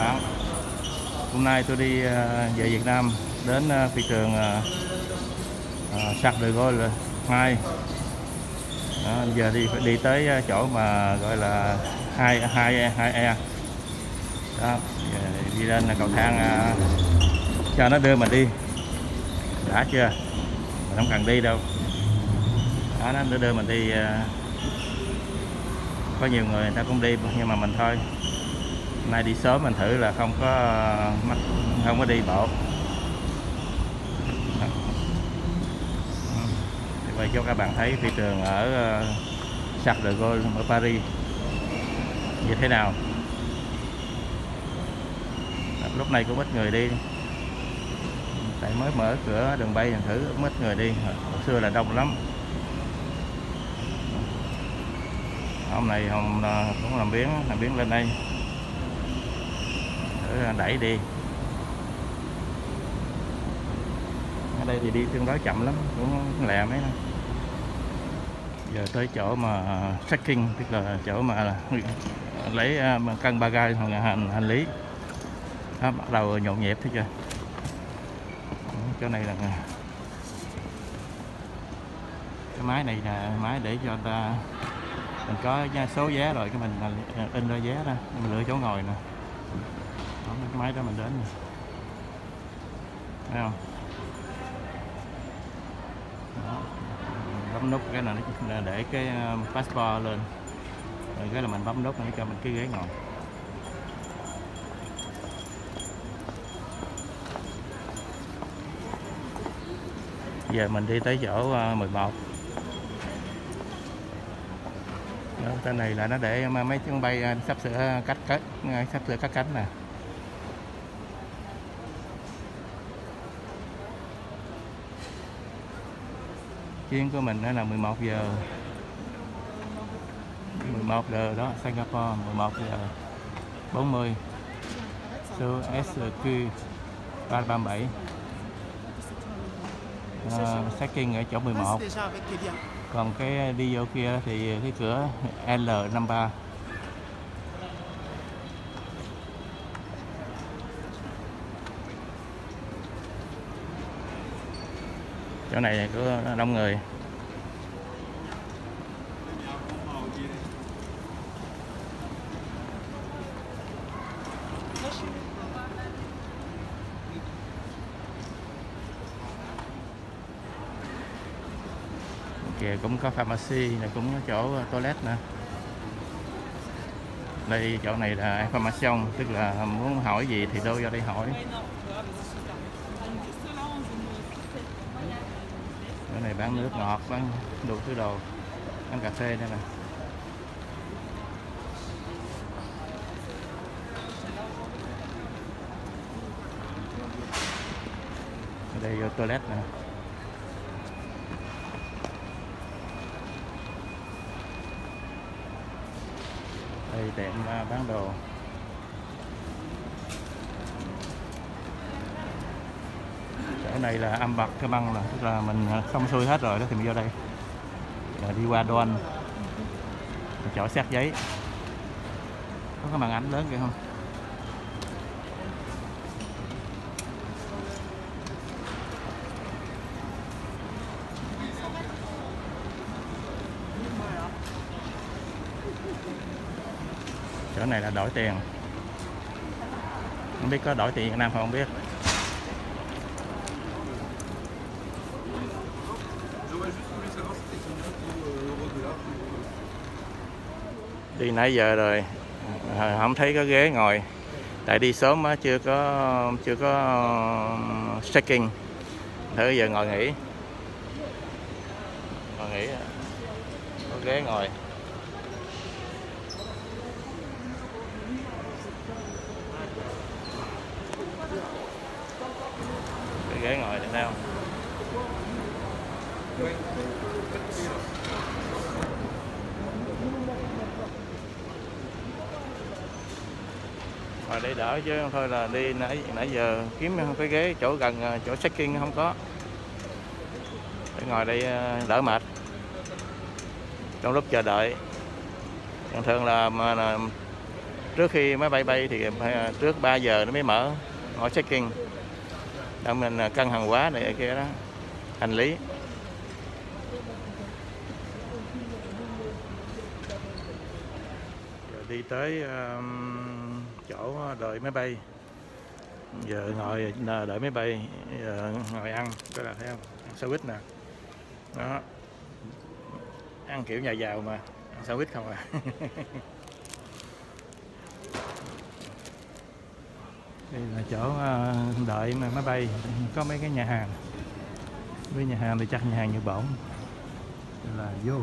bạn. Hôm nay tôi đi à, về Việt Nam đến à, thị trường à, sạc được gọi là 2 Đó, giờ đi phải đi tới chỗ mà gọi là hai hai hai e. Đó giờ đi lên là cầu thang cho nó đưa mình đi. Đã chưa? Mình không cần đi đâu. Đó nó đưa mình đi có nhiều người người ta cũng đi nhưng mà mình thôi. Hôm nay đi sớm mình thử là không có ờ, mắc, không có đi bộ. Thì quay cho các bạn thấy thị trường ở ờ, Charles de Gaulle ở Paris. Như thế nào? Lúc này cũng ít người đi. Tại mới mở cửa đường bay thành thử cũng ít người đi. Hồi xưa là đông lắm. Hôm nay hôm ờ, cũng làm biến làm biến lên đây đẩy đi. Ở đây thì đi tương đối chậm lắm cũng lẹ mấy năm giờ tới chỗ mà checking tức là chỗ mà lấy à, cân bagage gai, hành, hành lý. Đó, bắt đầu nhộn nhịp thấy chưa? Chỗ này là cái máy này là máy để cho ta mình có số vé rồi cái mình in ra vé ra mình lựa chỗ ngồi nè máy đó mình đến nè. Thấy không? Đó. bấm nút cái này nó để cái ờ, passport lên. Rồi cái là mình bấm nút nó cho mình cái ghế ngồi. Giờ mình đi tới chỗ ờ, 11 đó, cái này là nó để mà mấy chuyến bay ờ, sắp sửa cách cất sắp sửa cắt cánh nè. Chuyến của mình nó là 11 giờ. 11 giờ đó Singapore 11 giờ 40 số SQ 337 uh, checking ở chỗ 11 còn cái đi vô kia thì cái cửa L53 chỗ này có đông người. Kìa, cũng có pharmacy này cũng có chỗ toilet nè. Đây, chỗ này là pharmacy tức là muốn hỏi gì thì tôi vô đây hỏi chỗ này bán nước ngọt, bán đủ thứ đồ. Bán cà phê đây nè. Ở đây vô toilet nè. Đây tiệm à, bán đồ. Cái này là âm bạc cái băng là, tức là mình à, xong xuôi hết rồi đó thì mình vô đây. Là đi qua đoan. Chỗ xét giấy. Có cái màn ảnh lớn kìa không? Chỗ này là đổi tiền. Không biết có đổi tiền Việt Nam không không biết. Đi nãy giờ rồi. Ờ, không thấy có ghế ngồi. Tại đi sớm á, chưa có chưa có checking. Thử giờ ngồi nghỉ. Ngồi nghỉ có ghế ngồi. Cái ghế ngồi được không? Mà để đỡ chứ thôi là đi nãy nãy giờ kiếm cái ghế chỗ gần ờ, chỗ check-in không có. Để ngồi đây ờ, đỡ mệt. Trong lúc chờ đợi. Thường thường là, mà, là trước khi máy bay bay thì phải ờ, trước 3 giờ nó mới mở ngồi check-in. Để mình cân hàng hóa này kia đó. Hành lý. Đi tới um, chỗ ờ, đợi máy bay. Giờ ngồi ờ, đợi máy bay giờ ngồi ăn cái là thấy không? Ăn sandwich nè. Đó. Ăn kiểu nhà giàu mà, ăn sandwich không à. Đây là chỗ ờ, đợi mà máy bay, có mấy cái nhà hàng. Với nhà hàng thì chắc nhà hàng Nhật bổng là vô.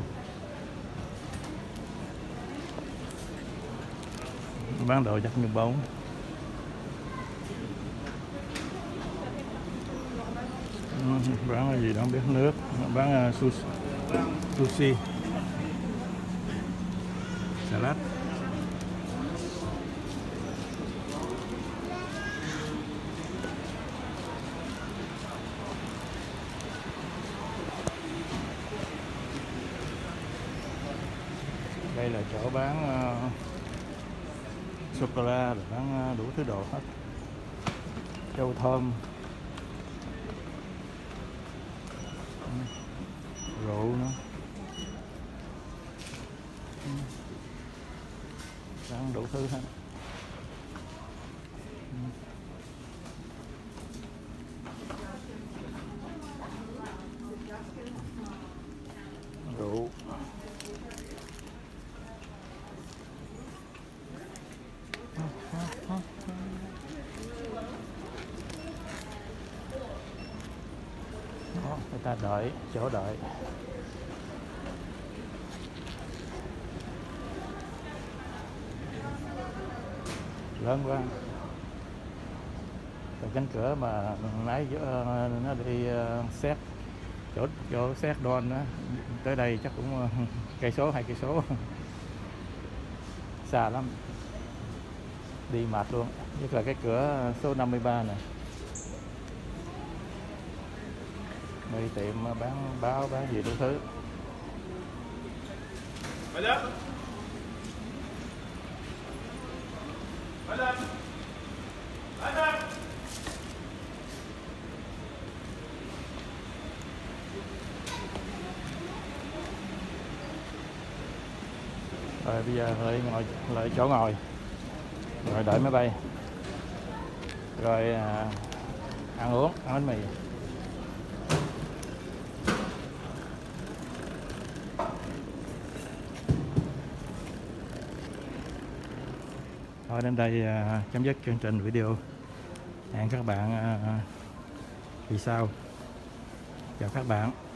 Bán đồ chắc như Bản ừ, bán cái gì đó không biết nước. Bán à, uh, sushi, sushi. Salad. Đây là chỗ bán uh, sô cô la bán à, đủ thứ đồ hết. Châu thơm. Rượu nữa. Bán đủ thứ hết. Ta đợi, chỗ đợi. Lớn quá. Rồi cánh cửa mà nãy ờ, nó đi ờ, xét, chỗ chỗ xét đon đó tới đây chắc cũng ờ, cây số hai cây số. Xa lắm. Đi mệt luôn. Nhất là cái cửa số 53 này. Đây tiệm bán báo bán gì đủ thứ. Madame Madame Madame rồi bây giờ lại ngồi lại chỗ ngồi. Rồi đợi máy bay. Rồi à, ăn uống ăn bánh mì thôi đến đây à, chấm dứt chương trình video. Hẹn các bạn vì kỳ sau. Chào các bạn.